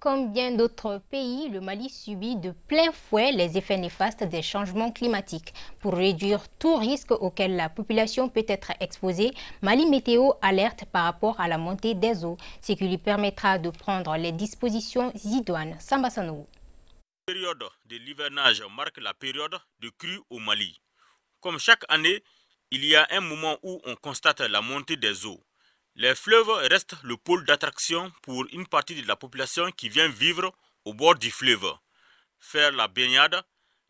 Comme bien d'autres pays, le Mali subit de plein fouet les effets néfastes des changements climatiques. Pour réduire tout risque auquel la population peut être exposée, Mali Météo alerte par rapport à la montée des eaux, ce qui lui permettra de prendre les dispositions idoines. Sambasanou. La période de l'hivernage marque la période de crue au Mali. Comme chaque année, il y a un moment où on constate la montée des eaux. Les fleuves restent le pôle d'attraction pour une partie de la population qui vient vivre au bord du fleuve. Faire la baignade,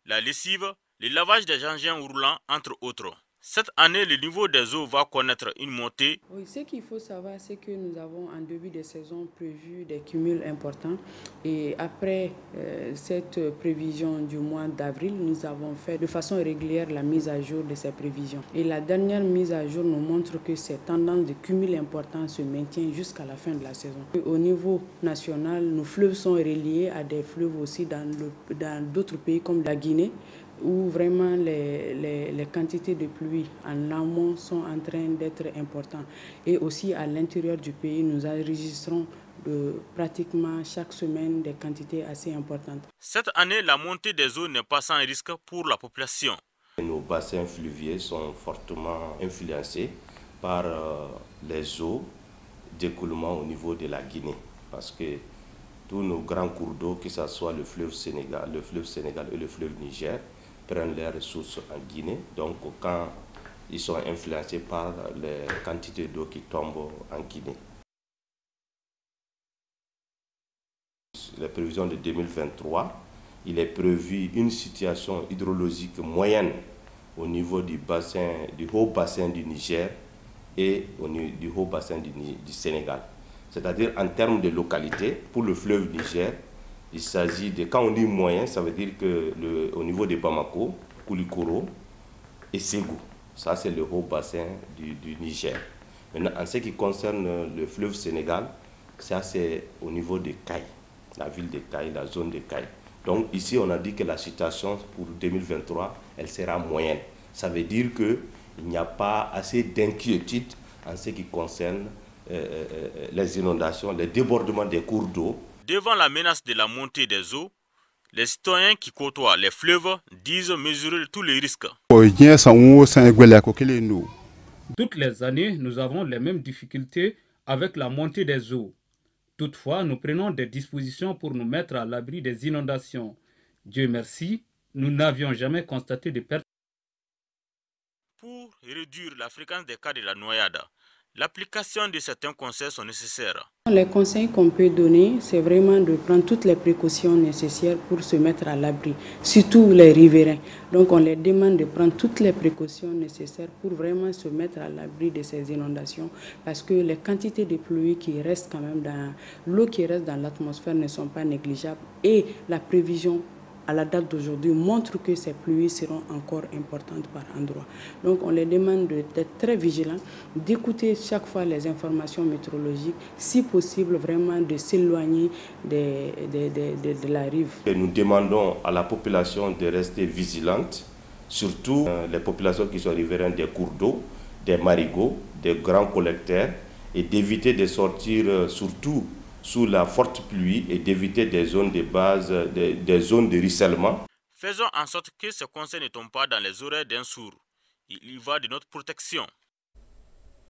la lessive, le lavage des engins roulants, entre autres. Cette année, le niveau des eaux va connaître une montée. Oui, ce qu'il faut savoir, c'est que nous avons en début de saison prévu des cumuls importants. Et après euh, cette prévision du mois d'avril, nous avons fait de façon régulière la mise à jour de ces prévisions. Et la dernière mise à jour nous montre que ces tendances de cumul important se maintiennent jusqu'à la fin de la saison. Au niveau national, nos fleuves sont reliés à des fleuves aussi dans d'autres pays comme la Guinée où vraiment les, quantités de pluie en amont sont en train d'être importantes. Et aussi à l'intérieur du pays, nous enregistrons de pratiquement chaque semaine des quantités assez importantes. Cette année, la montée des eaux n'est pas sans risque pour la population. Nos bassins fluviaux sont fortement influencés par euh, les eaux d'écoulement au niveau de la Guinée. Parce que tous nos grands cours d'eau, que ce soit le fleuve Sénégal, le fleuve Sénégal et le fleuve Niger, prennent les ressources en Guinée. Donc quand ils sont influencés par les quantités d'eau qui tombent en Guinée. Les prévisions de 2023, il est prévu une situation hydrologique moyenne au niveau du, haut bassin du Niger et au niveau du haut bassin du Sénégal. C'est-à-dire en termes de localité, pour le fleuve Niger, il s'agit de, quand on dit moyen, ça veut dire que le, au niveau de Bamako, Koulikoro et Ségou, ça c'est le haut bassin du, du, Niger. Maintenant, en ce qui concerne le fleuve Sénégal, ça c'est au niveau de Caille, la ville de Caille, la zone de Caille. Donc ici, on a dit que la situation pour 2023, elle sera moyenne. Ça veut dire qu'il n'y a pas assez d'inquiétude en ce qui concerne euh, euh, les inondations, les débordements des cours d'eau Devant la menace de la montée des eaux, les citoyens qui côtoient les fleuves disent mesurer tous les risques. Toutes les années, nous avons les mêmes difficultés avec la montée des eaux. Toutefois, nous prenons des dispositions pour nous mettre à l'abri des inondations. Dieu merci, nous n'avions jamais constaté de pertes. Pour réduire la fréquence des cas de la noyade, L'application de certains conseils sont nécessaires. Les conseils qu'on peut donner, c'est vraiment de prendre toutes les précautions nécessaires pour se mettre à l'abri, surtout les riverains. Donc on les demande de prendre toutes les précautions nécessaires pour vraiment se mettre à l'abri de ces inondations, parce que les quantités de pluie qui restent quand même dans l'eau qui reste dans l'atmosphère ne sont pas négligeables et la prévision à la date d'aujourd'hui montre que ces pluies seront encore importantes par endroit. Donc on les demande d'être très vigilants, d'écouter chaque fois les informations météorologiques, si possible vraiment de s'éloigner de, de, de, de, la rive. Nous demandons à la population de rester vigilante, surtout euh, les populations qui sont riveraines des cours d'eau, des marigots, des grands collecteurs, et d'éviter de sortir euh, surtout sous la forte pluie et d'éviter des zones de base, des, des, zones de ruissellement. Faisons en sorte que ces conseils ne tombent pas dans les oreilles d'un sourd. Il y va de notre protection.